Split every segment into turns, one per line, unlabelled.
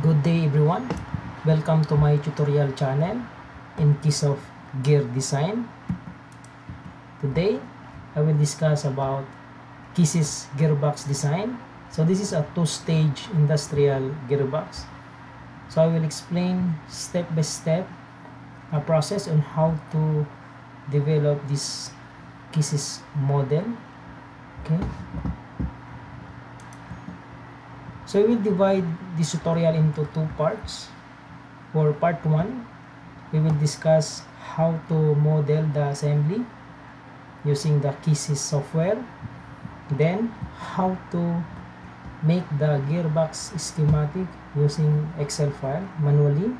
Good day everyone. Welcome to my tutorial channel in case of gear design. Today I will discuss about KISSsys gearbox design. So this is a two-stage industrial gearbox. So I will explain step by step a process on how to develop this KISSsys model. Okay. So we will divide this tutorial into two parts. For part 1, we will discuss how to model the assembly using the Kisses software. Then how to make the gearbox schematic using excel file manually.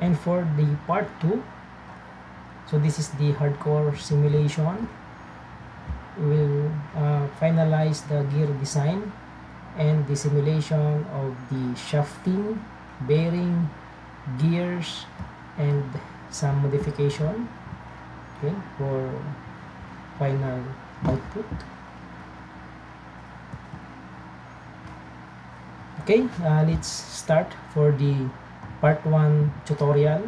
And for the part 2 so this is the hardcore simulation. We will uh, finalize the gear design and the simulation of the shafting bearing gears and some modification okay for final output. Okay uh, let's start for the part 1 tutorial.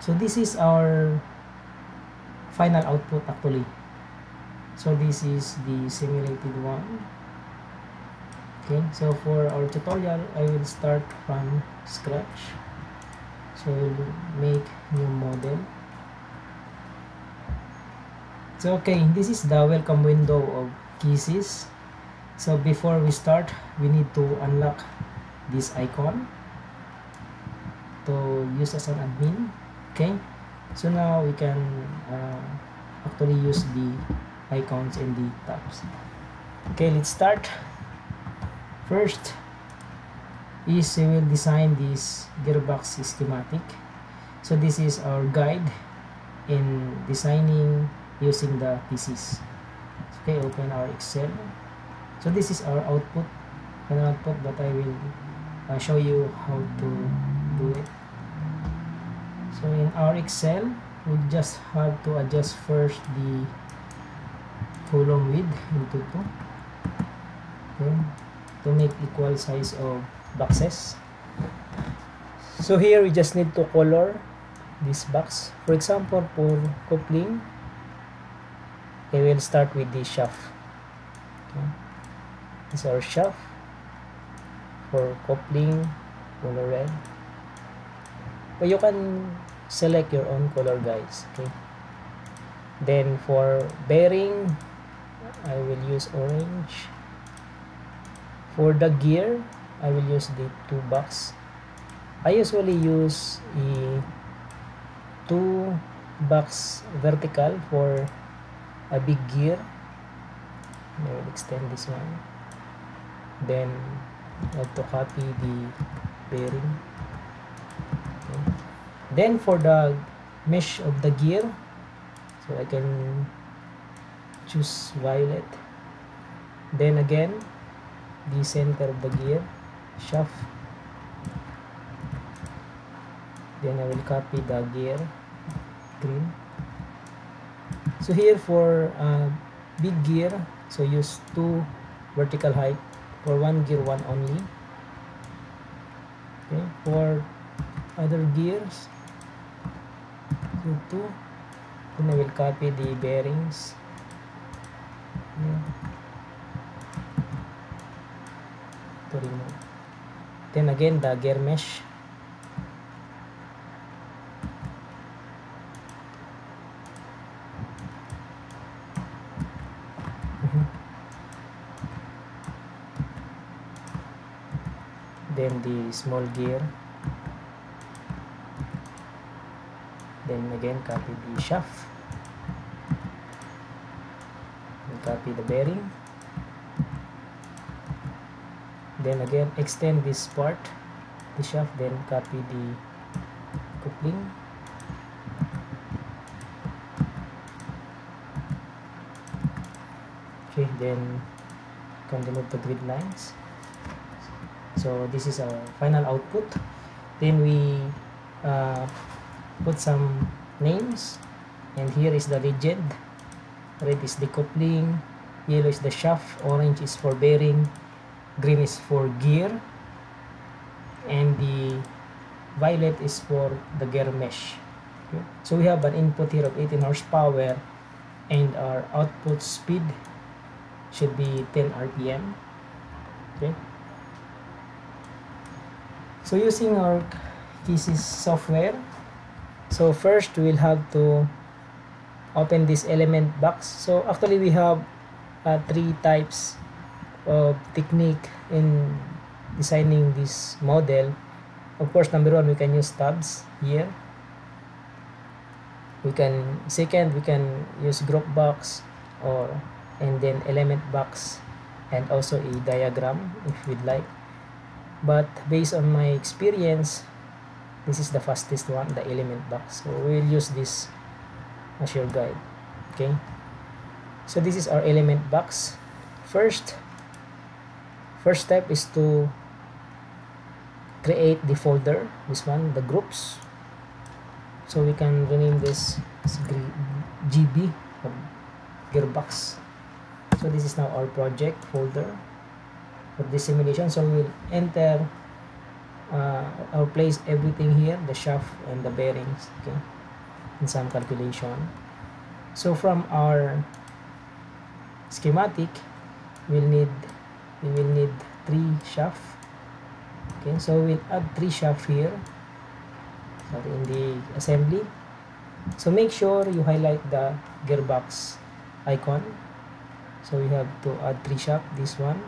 So this is our final output actually so this is the simulated one. Okay so for our tutorial I will start from scratch. So we'll make new model. So okay this is the welcome window of Kisses so before we start we need to unlock this icon to use as an admin. Okay so now we can uh, actually use the icons and the tabs okay let's start. First is we will design this gearbox schematic. So this is our guide in designing using the pieces okay open our excel. So this is our output an output but I will uh, show you how to do it. So in our Excel we just have to adjust first the column width into 2 okay, to make equal size of boxes. So here we just need to color this box. For example for coupling we will start with the shaft okay. Is our shaft for coupling color red. But you can select your own color guys. Okay. Then for bearing I will use orange. For the gear I will use the two box. I usually use a two box vertical for a big gear. I will extend this one. Then I have to copy the bearing. Okay. then for the mesh of the gear so I can choose violet. Then again the center of the gear shaft then I will copy the gear green. So here for uh, big gear so use two vertical height. For one gear one only. Okay for other gears so two. Then I will copy the bearings. To remove then again the gear mesh. Then the small gear. Then again copy the shaft and copy the bearing. Then again extend this part the shaft then copy the coupling. Okay then remove the grid lines. So this is our final output. Then we uh, put some names and here is the legend red is the coupling yellow is the shaft orange is for bearing green is for gear and the violet is for the gear mesh. So we have an input here of 18 horsepower and our output speed should be 10 rpm okay. So using our KEYSYS software so first we'll have to open this element box. So actually we have uh, three types of technique in designing this model. Of course number one we can use tabs here. We can second we can use group box or and then element box and also a diagram if we'd like. But based on my experience this is the fastest one the element box. So we'll use this as your guide. Okay? So this is our element box. First first step is to create the folder this one the groups. So we can rename this GB gearbox. So this is now our project folder for this simulation so we'll enter uh, I'll place everything here the shaft and the bearings. Okay in some calculation. So from our schematic we'll need we will need three shaft. Okay so we'll add three shaft here sorry in the assembly. So make sure you highlight the gearbox icon. So we have to add three shaft this one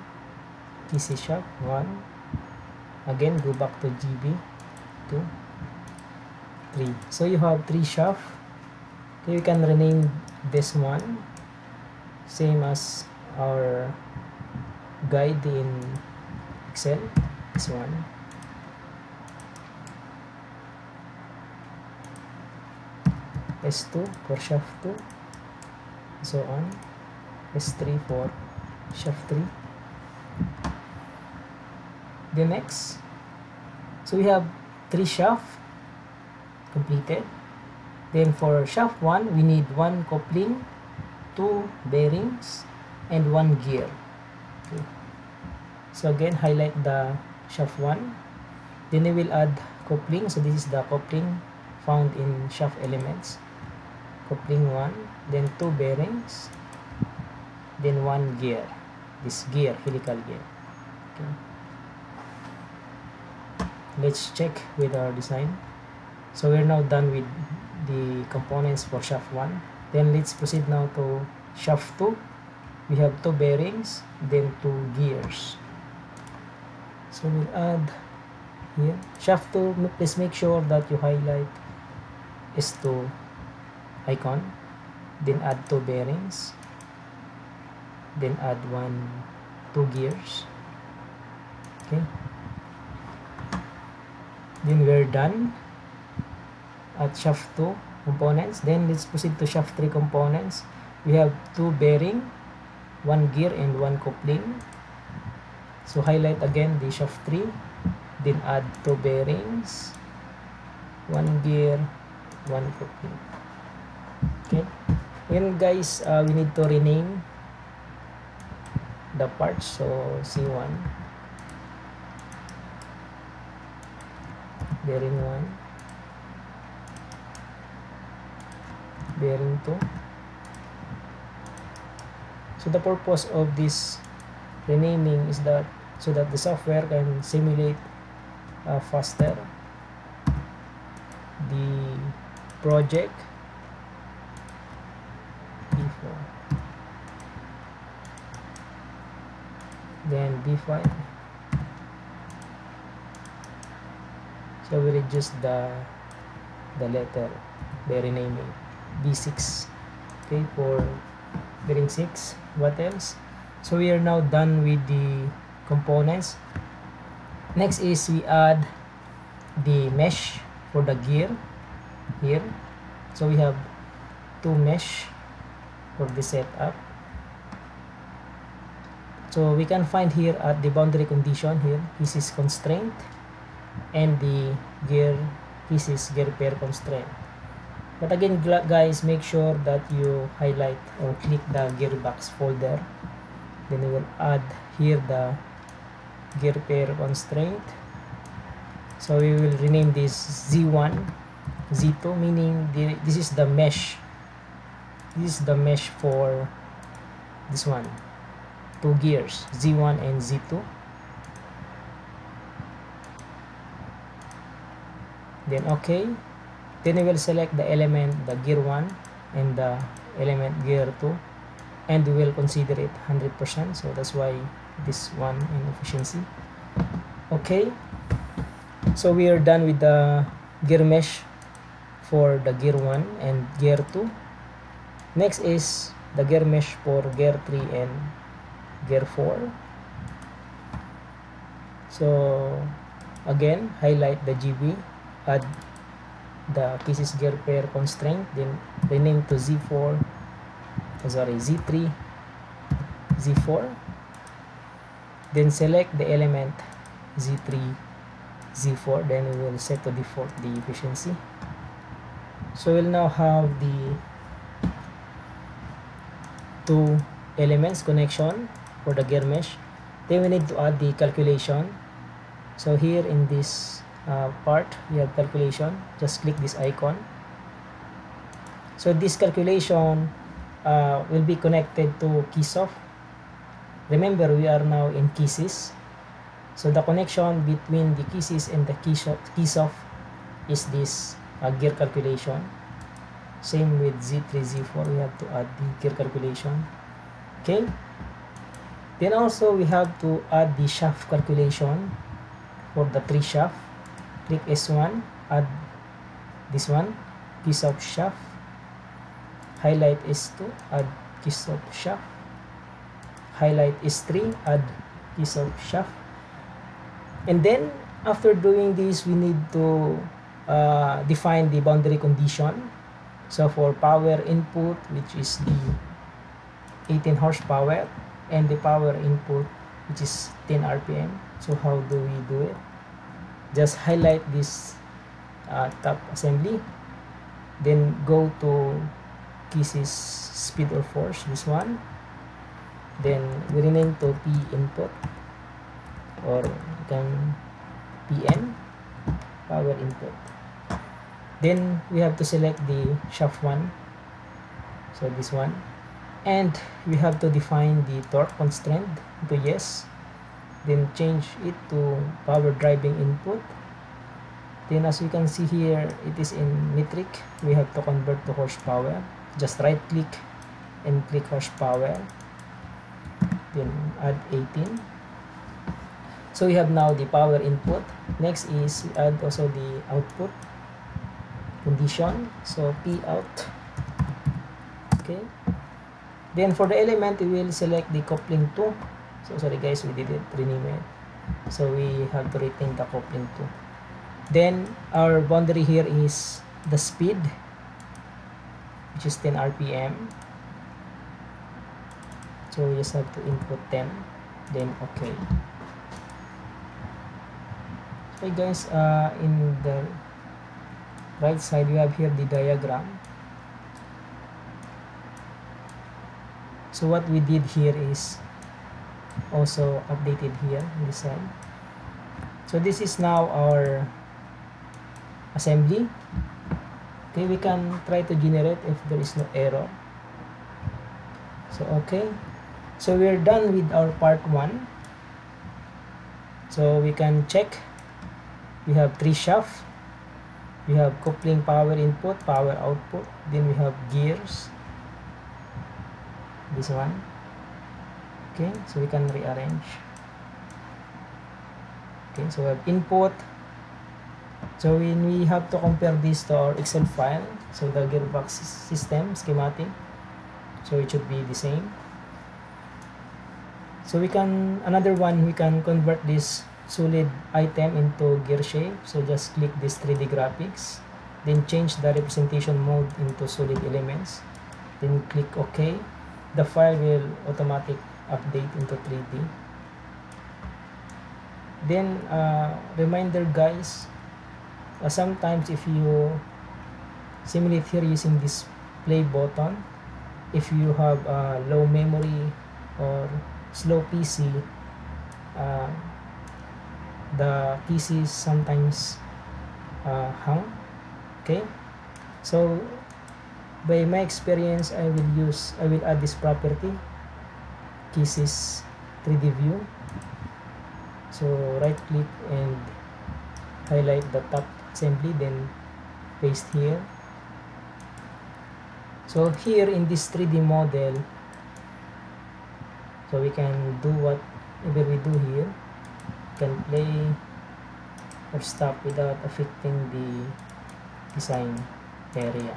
KEYSYS shaft one. Again go back to GB two three. So you have three shaft. Okay, you can rename this one. Same as our guide in Excel this one. S2 for shaft 2 so on. S3 for shaft 3 the next so we have three shaft completed. Then for shaft 1 we need one coupling two bearings and one gear. Okay. so again highlight the shaft 1 then we will add coupling. So this is the coupling found in shaft elements. Coupling one then two bearings then one gear. This gear helical gear. Okay. Let's check with our design so we're now done with the components for shaft 1 then let's proceed now to shaft 2 we have two bearings then two gears. So we'll add here. Shaft 2 please make sure that you highlight S2 icon then add two bearings then add one two gears. Okay. Then we're done at shaft 2 components. Then let's proceed to shaft 3 components. We have two bearing one gear and one coupling. So highlight again the shaft 3 then add two bearings one gear one coupling. Okay. Then guys uh, we need to rename the parts. So c1 bearing 1 bearing 2 so the purpose of this renaming is that so that the software can simulate uh, faster the project B4 then B5 so we reduce the the letter by renaming B6 okay for bearing 6 what else? So we are now done with the components. Next is we add the mesh for the gear here. So we have two mesh for the setup. So we can find here at the boundary condition here this is constraint and the gear this is gear pair constraint but again guys make sure that you highlight or click the gearbox folder. Then we will add here the gear pair constraint so we will rename this z1 z2 meaning the, this is the mesh. This is the mesh for this one. Two gears z1 and z2 then okay then we will select the element the gear 1 and the element gear 2 and we will consider it 100% so that's why this one in efficiency. Okay. So we are done with the gear mesh for the gear 1 and gear 2 next is the gear mesh for gear 3 and gear 4 so again highlight the GB add the pieces gear pair constraint then rename to Z4 oh, sorry Z3 Z4 then select the element Z3 Z4 then we will set to default the efficiency. So we'll now have the two elements connection for the gear mesh. Then we need to add the calculation. So here in this uh, part we have calculation just click this icon. So this calculation uh, will be connected to KISSsoft remember we are now in KISSsys so the connection between the KISSsys and the KISSsoft is this uh, gear calculation. Same with Z3 Z4 we have to add the gear calculation. Okay. Then also we have to add the shaft calculation for the three shaft click S1 add this one piece of shaft highlight S2 add piece of shaft highlight S3 add piece of shaft. And then after doing this we need to uh, define the boundary condition. So for power input which is the 18 horsepower and the power input which is 10 rpm so how do we do it just highlight this uh, top assembly then go to KISSsys speed or force this one then we rename to P input or you can PN power input. Then we have to select the shaft one so this one and we have to define the torque constraint to yes then change it to power driving input. Then as you can see here it is in metric. We have to convert to horsepower. Just right click and click horsepower. Then add 18 so we have now the power input. Next is we add also the output condition. So p out. Okay. Then for the element we will select the coupling 2 so sorry guys we didn't rename it. So we have to retain the coupling too. Then our boundary here is the speed which is 10 rpm so we just have to input 10 then okay. So guys uh, in the right side we have here the diagram. So what we did here is also updated here this side so this is now our assembly. Okay we can try to generate if there is no error. So okay. So we're done with our part 1 so we can check. We have three shaft. We have coupling power input power output. Then we have gears. This one okay so we can rearrange. Okay so we have input. So when we have to compare this to our excel file. So the gearbox system schematic. So it should be the same. So we can another one we can convert this solid item into gear shape. So just click this 3d graphics. Then change the representation mode into solid elements. Then click ok. The file will automatic update into 3D then uh, reminder guys uh, sometimes if you simulate here using this play button if you have uh, low memory or slow PC uh, the KISSsys sometimes uh, hang okay? So by my experience I will use I will add this property Keysys 3D view. So right click and highlight the top assembly then paste here. So here in this 3D model so we can do whatever we do here we can play or stop without affecting the design area.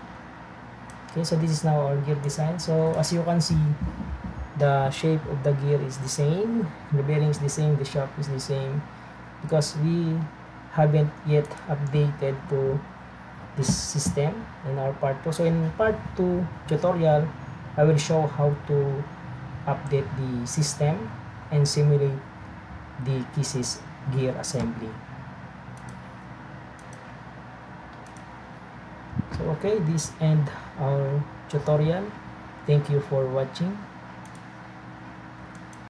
Okay so this is now our gear design. So as you can see the shape of the gear is the same the bearing is the same the shaft is the same because we haven't yet updated to this system in our part 2 so in part 2 tutorial I will show how to update the system and simulate the KISSsys gear assembly. So okay this end our tutorial. Thank you for watching